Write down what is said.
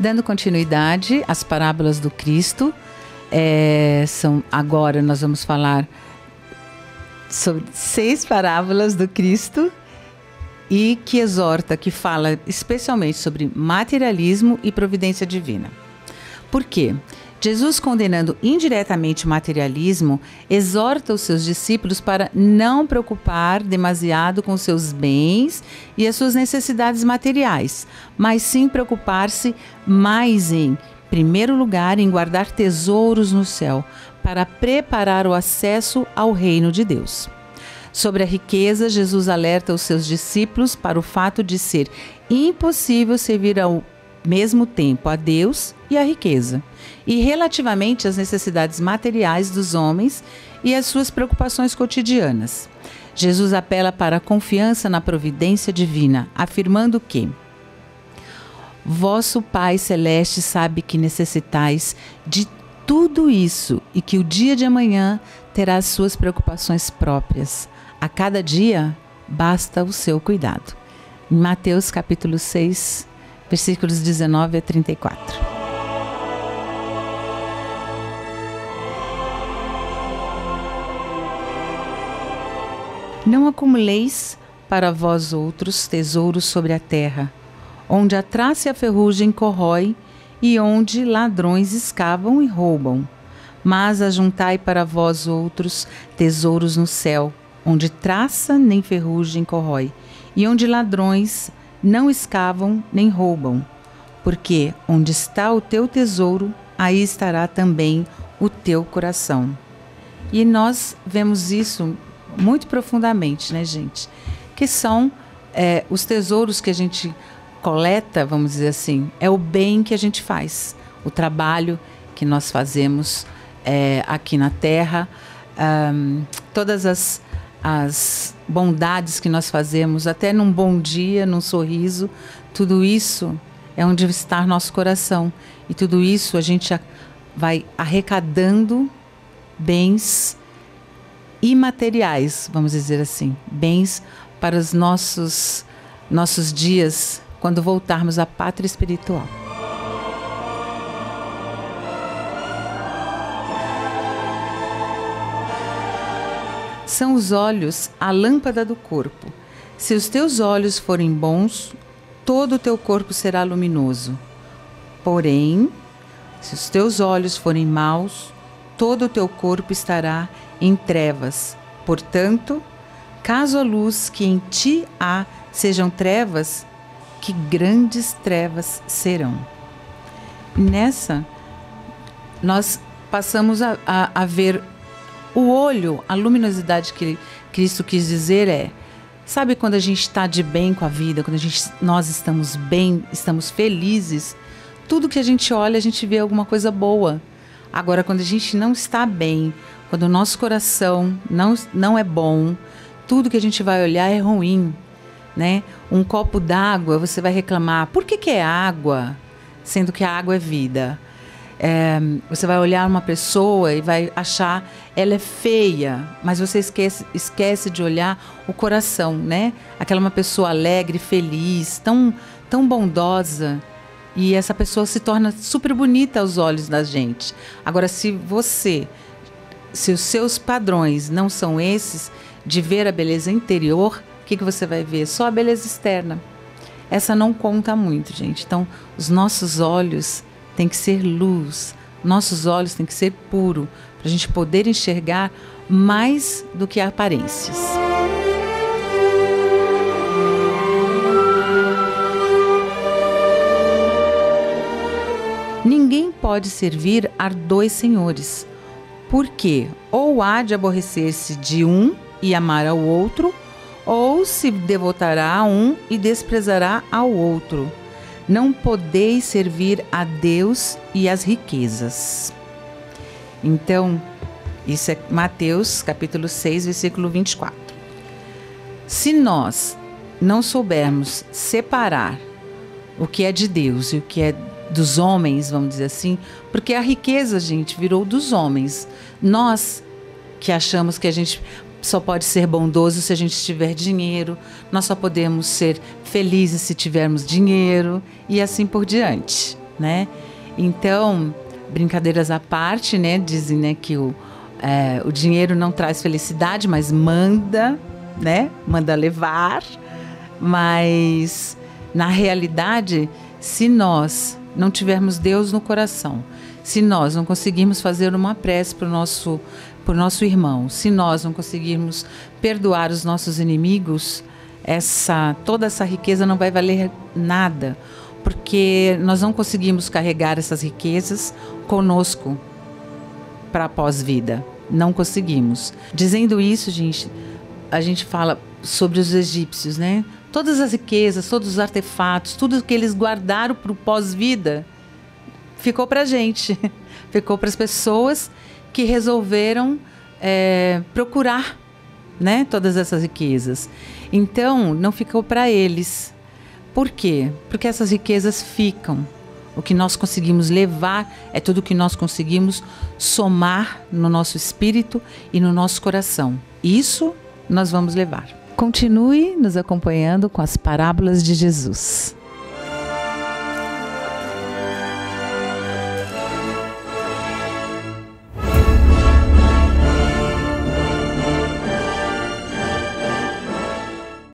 Dando continuidade às parábolas do Cristo, é, são agora nós vamos falar sobre seis parábolas do Cristo e que exorta, que fala especialmente sobre materialismo e providência divina. Por quê? Jesus, condenando indiretamente o materialismo, exorta os seus discípulos para não preocupar demasiado com seus bens e as suas necessidades materiais, mas sim preocupar-se mais em primeiro lugar em guardar tesouros no céu, para preparar o acesso ao reino de Deus. Sobre a riqueza, Jesus alerta os seus discípulos para o fato de ser impossível servir ao mesmo tempo a Deus e a riqueza, e relativamente às necessidades materiais dos homens e às suas preocupações cotidianas. Jesus apela para a confiança na providência divina, afirmando que Vosso Pai Celeste sabe que necessitais de tudo isso e que o dia de amanhã terá as suas preocupações próprias. A cada dia basta o seu cuidado. Em Mateus capítulo 6, versículos 19 a 34. Não acumuleis para vós outros tesouros sobre a terra, onde a traça e a ferrugem corrói e onde ladrões escavam e roubam. Mas ajuntai para vós outros tesouros no céu, onde traça nem ferrugem corrói, e onde ladrões não escavam nem roubam. Porque onde está o teu tesouro, aí estará também o teu coração. E nós vemos isso muito profundamente, né, gente? Que são é, os tesouros que a gente coleta, vamos dizer assim, é o bem que a gente faz, o trabalho que nós fazemos é, aqui na Terra, um, todas as, as bondades que nós fazemos, até num bom dia, num sorriso, tudo isso é onde está nosso coração. E tudo isso a gente vai arrecadando bens imateriais, vamos dizer assim, bens para os nossos nossos dias quando voltarmos à pátria espiritual. São os olhos a lâmpada do corpo. Se os teus olhos forem bons, todo o teu corpo será luminoso. Porém, se os teus olhos forem maus, todo o teu corpo estará em trevas. Portanto, caso a luz que em ti há sejam trevas, que grandes trevas serão. Nessa, nós passamos a, a, a ver o olho, a luminosidade que Cristo quis dizer é: sabe quando a gente está de bem com a vida, quando a gente, nós estamos bem, estamos felizes, tudo que a gente olha, a gente vê alguma coisa boa. Agora, quando a gente não está bem, quando o nosso coração não, não é bom, tudo que a gente vai olhar é ruim né? Um copo d'água, você vai reclamar, por que, que é água, sendo que a água é vida? É, você vai olhar uma pessoa e vai achar ela é feia, mas você esquece, esquece de olhar o coração, né? Aquela uma pessoa alegre, feliz, tão, tão bondosa. E essa pessoa se torna super bonita aos olhos da gente. Agora, se você, se os seus padrões não são esses de ver a beleza interior, que, que você vai ver? Só a beleza externa. Essa não conta muito, gente. Então, os nossos olhos têm que ser luz, nossos olhos têm que ser puro, para a gente poder enxergar mais do que aparências. Ninguém pode servir a dois senhores, porque ou há de aborrecer-se de um e amar ao outro, ou se devotará a um e desprezará ao outro. Não podeis servir a Deus e às riquezas. Então, isso é Mateus capítulo 6, versículo 24. Se nós não soubermos separar o que é de Deus e o que é dos homens, vamos dizer assim, porque a riqueza, gente, virou dos homens. Nós que achamos que a gente só pode ser bondoso se a gente tiver dinheiro, nós só podemos ser felizes se tivermos dinheiro e assim por diante, né? Então, brincadeiras à parte, né? Dizem né, que o, é, o dinheiro não traz felicidade, mas manda, né? Manda levar. Mas na realidade, se nós não tivermos Deus no coração, se nós não conseguirmos fazer uma prece para o nosso, pro nosso irmão, se nós não conseguirmos perdoar os nossos inimigos, essa toda essa riqueza não vai valer nada, porque nós não conseguimos carregar essas riquezas conosco para a pós-vida. Não conseguimos. Dizendo isso, gente, a gente fala sobre os egípcios, né? Todas as riquezas, todos os artefatos, tudo que eles guardaram para o pós-vida, ficou para a gente, ficou para as pessoas que resolveram é, procurar, né? Todas essas riquezas. Então, não ficou para eles. Por quê? Porque essas riquezas ficam. O que nós conseguimos levar é tudo que nós conseguimos somar no nosso espírito e no nosso coração. Isso nós vamos levar. Continue nos acompanhando com as parábolas de Jesus.